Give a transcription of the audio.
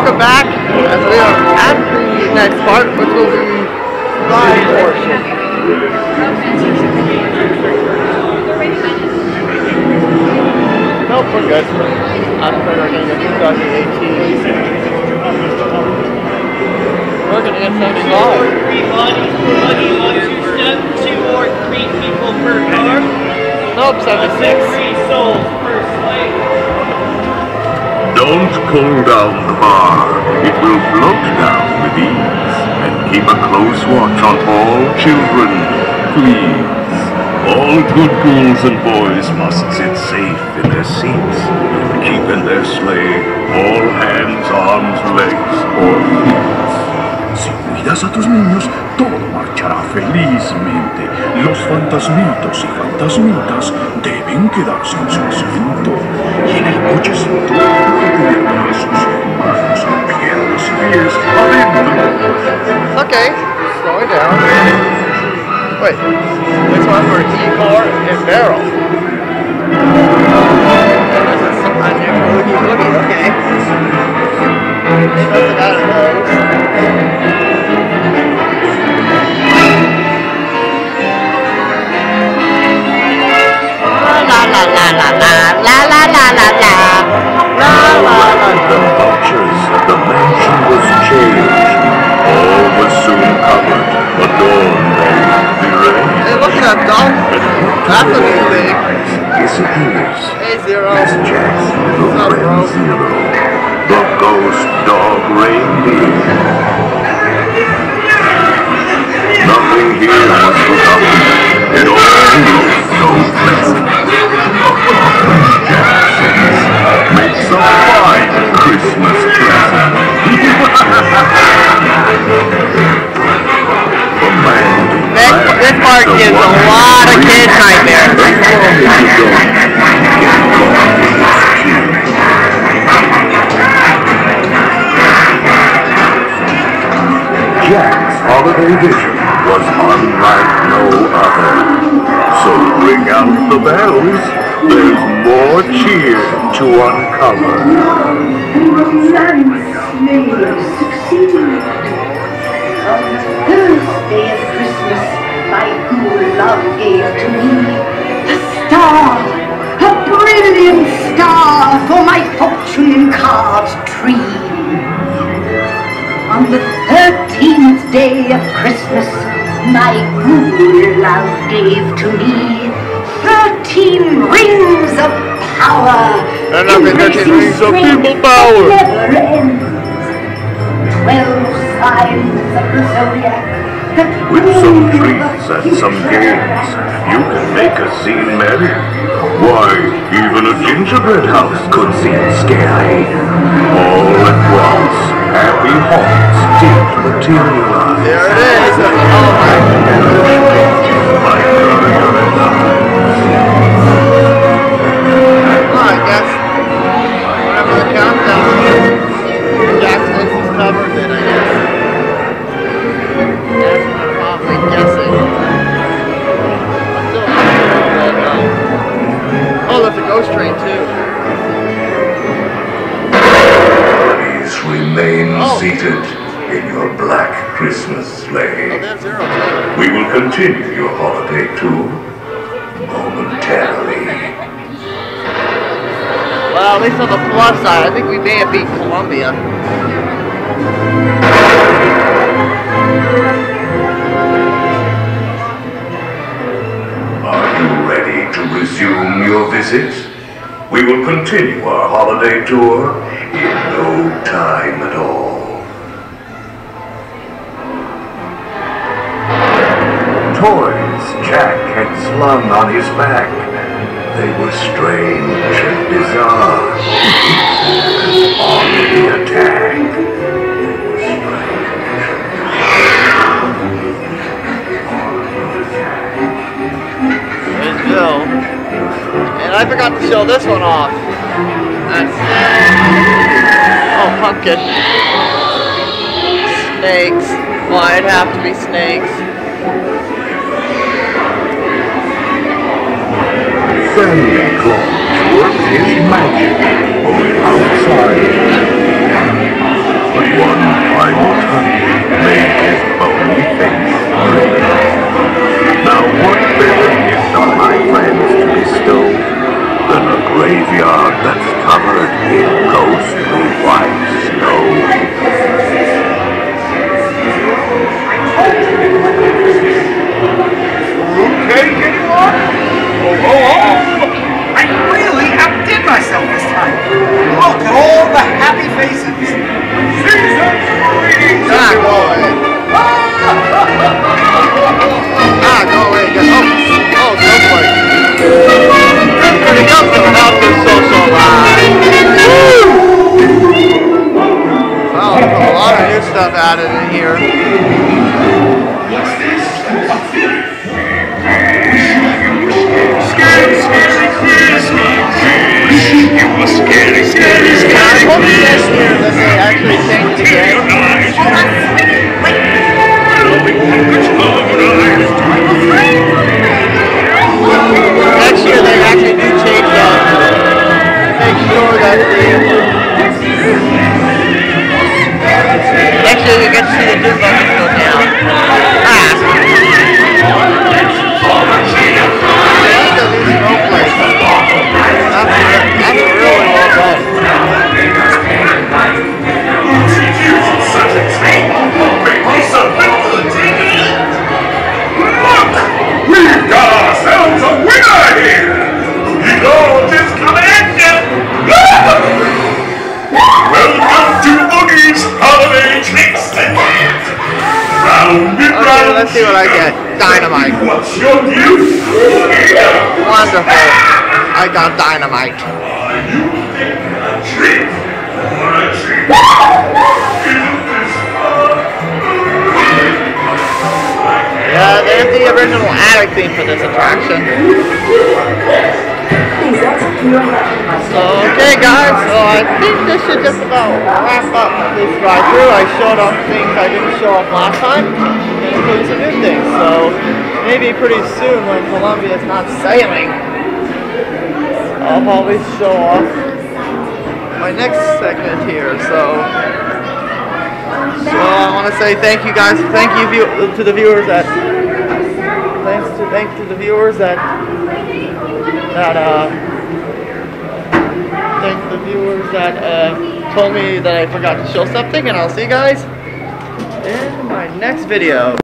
welcome back as we are at the next part, which will be live portion. Nope, we're good. I'm afraid we're gonna get 2018. We're gonna get 75. Three bodies per buggy, one two step, two or three people per car, Nope, 76. three souls per slave. Don't pull down the bar. It will float down with ease. And keep a close watch on all children, please. All good girls and boys must sit safe in their seats. Keep in their sleigh all hands, arms, legs, or feet. Si cuidas a tus niños, todo marchará felizmente. Los fantasmitos y fantasmitas deben quedarse en su asiento. Zero. As Jack's little What's friend Zero, the ghost dog reindeer. Nothing here was forgotten. It all looked so pleasant. Jack says, makes a fine Christmas present. The man This, this part gives a lot of kid nightmares. Jack's holiday vision was unlike no other. So ring out the bells. There's more cheer to uncover. Man's succeed. On the first day of Christmas, my ghoul love gave to me a star, thirteenth day of Christmas, my ghoul love gave to me thirteen rings of power. And I've been thirteen rings of people power. that Never ends. Twelve signs of the zodiac. With some treats and some games, you can make a scene merry. Why, even a gingerbread house could seem scary. All at once, happy haunts did materialize. There it is. Oh my My Oh. seated in your black Christmas Oh, sleigh. too. We will continue your holiday tour momentarily. Well, at least on the plus side, I think we may have beat Columbia. Are you ready to resume your visit? We will continue our holiday tour in no time at all. Toys Jack had slung on his back. They were strange and bizarre. On the attack. There's Bill. And I forgot to show this one off. That's Oh, pumpkin. Snakes. Why it'd have to be snakes. friendly his magic outside. One final time, make his face Let's see what I get. Dynamite. Wonderful. I got dynamite. Yeah, there's the original attic theme for this attraction. Okay guys, so I think this should just about wrap up this ride through. I showed off things I didn't show off last time, including some new things. So maybe pretty soon when Columbia is not sailing, I'll probably show off my next segment here. So, so I want to say thank you guys, thank you to the viewers that, thanks to thanks to the viewers that that uh thank the viewers that uh, told me that I forgot to show something, and I'll see you guys in my next video.